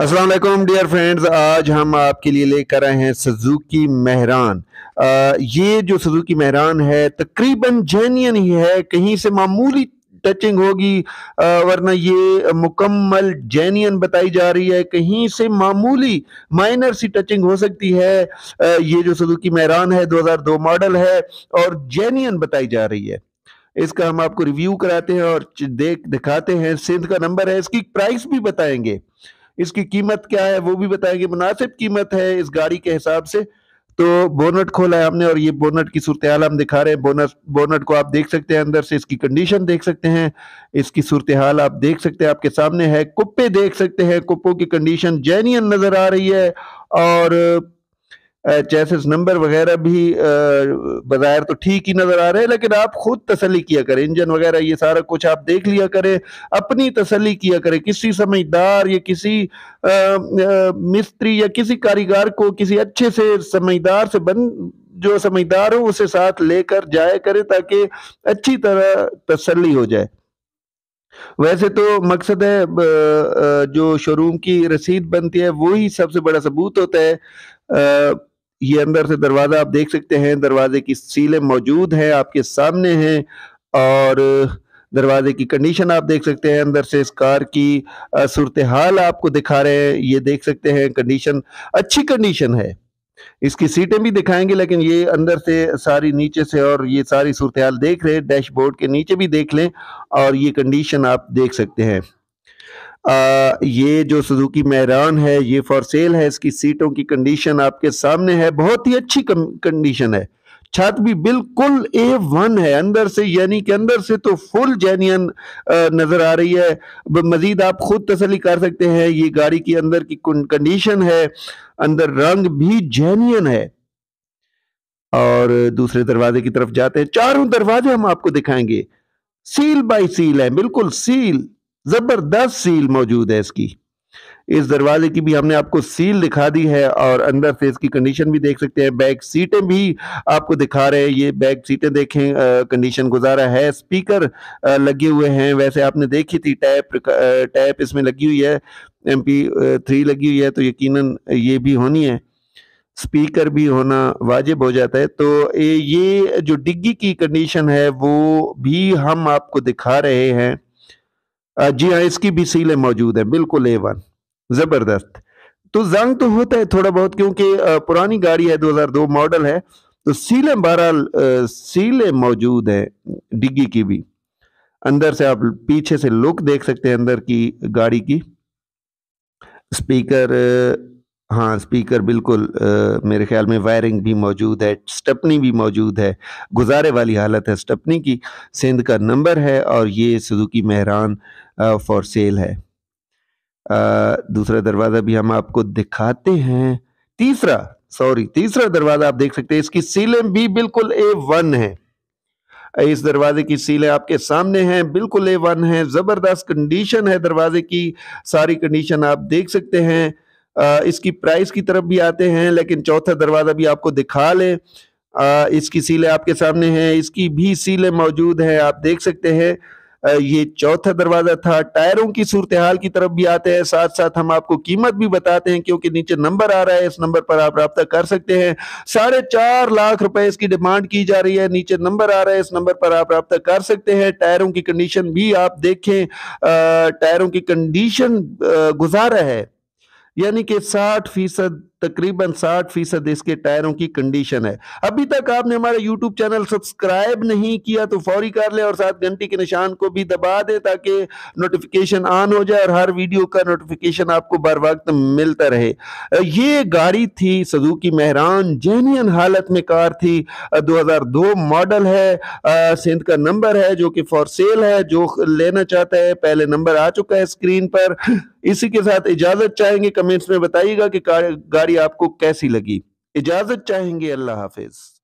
वालेकुम dear friends आज हम आपके लिए लेकर आए हैं सजुकी मेहरान ये जो सजुकी मेहरान है, तकरीबन जेन्यन ही है, कहीं से मामूली टचिंग होगी वरना ये मुकम्मल जेनियन बताई जा रही है, कहीं से मामूली माइनर सी टचिंग हो सकती है। ये जो सुजुकी मेहरान है 2002 मॉडल है, और जेनियन बताई जा रही है। इसका हम आपको रिव्यू कराते हैं और देख, दिखाते हैं। सिंध का नंबर है, इसकी प्राइस भी बताएँगे। इसकी कीमत क्या है वो भी बताएँगे। मुनासिब कीमत है इस गाड़ी के हिसाब से। तो बोनट खोला है हमने और ये बोनट की सूरत हाल हम दिखा रहे हैं। बोनट बोनट को आप देख सकते हैं अंदर से, इसकी कंडीशन देख सकते हैं। इसकी सूरत हाल आप देख सकते हैं, आपके सामने है। कुप्पे देख सकते हैं, कुप्पों की कंडीशन जेन्यन नज़र आ रही है और चैसिस नंबर वगैरह भी बाज़ार तो ठीक ही नज़र आ रहे हैं लेकिन आप खुद तसली किया करें। इंजन वगैरह ये सारा कुछ आप देख लिया करें अपनी तसली किया करें। किसी समझदार या किसी आ, आ, मिस्त्री या किसी कारीगर को किसी अच्छे से समझदार से बन जो समझदार हो उसे साथ लेकर जाया करें ताकि अच्छी तरह तसली हो जाए। वैसे तो मकसद है जो शोरूम की रसीद बनती है वही सबसे बड़ा सबूत होता है। ये अंदर से दरवाज़ा आप देख सकते हैं, दरवाजे की सीलें मौजूद हैं आपके सामने हैं और दरवाजे की कंडीशन आप देख सकते हैं, अंदर से इस कार की सूरत हाल आपको दिखा रहे हैं, ये देख सकते हैं, कंडीशन अच्छी कंडीशन है। इसकी सीटें भी दिखाएँगे, लेकिन ये अंदर से सारी नीचे से और ये सारी सूरत हाल देख रहे हैं, डैशबोर्ड के नीचे भी देख लें और ये कंडीशन आप देख सकते हैं। ये जो सुजुकी मैरान है, ये फॉर सेल है, इसकी सीटों की कंडीशन आपके सामने है, बहुत ही अच्छी कंडीशन है। छत भी बिल्कुल ए वन है, अंदर से, यानी कि अंदर से तो फुल जेनियन नज़र आ रही है। मजीद आप खुद तसली कर सकते हैं, ये गाड़ी की अंदर की कंडीशन है, अंदर रंग भी जेनियन है। और दूसरे दरवाजे की तरफ़ जाते हैं, चारों दरवाजे हम आपको दिखाएँगे। सील बाय सील है, बिल्कुल सील ज़बरदस्त सील मौजूद है इसकी। इस दरवाजे की भी हमने आपको सील दिखा दी है और अंदर से इसकी कंडीशन भी देख सकते हैं। बैक सीटें भी आपको दिखा रहे हैं। ये बैक सीटें देखें कंडीशन गुजारा है। स्पीकर आ, लगे हुए हैं। वैसे आपने देखी थी टैप टैप इसमें लगी हुई है। एम पी थ्री लगी हुई है तो यकीनन ये भी होनी है। स्पीकर भी होना वाजिब हो जाता है। तो ये जो डिग्गी की कंडीशन है वो भी हम आपको दिखा रहे हैं। जी हाँ इसकी भी सीलें मौजूद है, बिल्कुल ए वन ज़बरदस्त। तो जंग तो होता है थोड़ा बहुत क्योंकि पुरानी गाड़ी है 2002 मॉडल है तो सीलें बहरहाल सीलें मौजूद है डिग्गी की भी। अंदर से आप पीछे से लुक देख सकते हैं अंदर की गाड़ी की। स्पीकर हाँ स्पीकर बिल्कुल आ, मेरे ख्याल में वायरिंग भी मौजूद है स्टपनी भी मौजूद है गुजारे वाली हालत है स्टपनी की सिंध का नंबर है और ये सुजुकी मेहरान फॉर सेल है। आ, दूसरा दरवाज़ा भी हम आपको दिखाते हैं तीसरा सॉरी तीसरा दरवाज़ा आप देख सकते हैं इसकी सीलें भी बिल्कुल ए वन है। इस दरवाजे की सीलें आपके सामने हैं बिल्कुल ए वन है ज़बरदस्त कंडीशन है दरवाजे की सारी कंडीशन आप देख सकते हैं। इसकी प्राइस की तरफ़ भी आते हैं, लेकिन चौथा दरवाज़ा भी आपको दिखा लें। इसकी सीलें आपके सामने हैं, इसकी भी सीलें मौजूद हैं, आप देख सकते हैं। ये चौथा दरवाज़ा था। टायरों की सूरत हाल की तरफ़ भी आते हैं साथ साथ हम आपको कीमत भी बताते हैं, क्योंकि नीचे नंबर आ रहा है, इस नंबर पर आप रब्ता कर सकते हैं। साढ़े चार लाख रुपए इसकी डिमांड की जा रही है, नीचे नंबर आ रहा है, इस नंबर पर आप रब्ता कर सकते हैं। टायरों की कंडीशन भी आप देखें। टायरों की कंडीशन गुजारा है। यानी कि साठ फ़ीसद तकरीबन साठ फ़ीसद इसके टायरों की कंडीशन है। अभी तक आपने हमारा यूट्यूब चैनल सब्सक्राइब नहीं किया तो फौरी कर ले और साथ घंटी के निशान को भी दबा दे ताकि नोटिफिकेशन ऑन हो जाए और हर वीडियो का नोटिफिकेशन आपको बर वक्त मिलता रहे। ये गाड़ी थी सजूकी मेहरान जेनियन हालत में कार थी। 2002 मॉडल है। सिंध का नंबर है जो कि फॉर सेल है, जो लेना चाहता है, पहले नंबर आ चुका है स्क्रीन पर। इसी के साथ इजाज़त चाहेंगे कमेंट्स में बताइएगा कि गाड़ी आपको कैसी लगी? इजाज़त चाहेंगे अल्लाह हाफिज।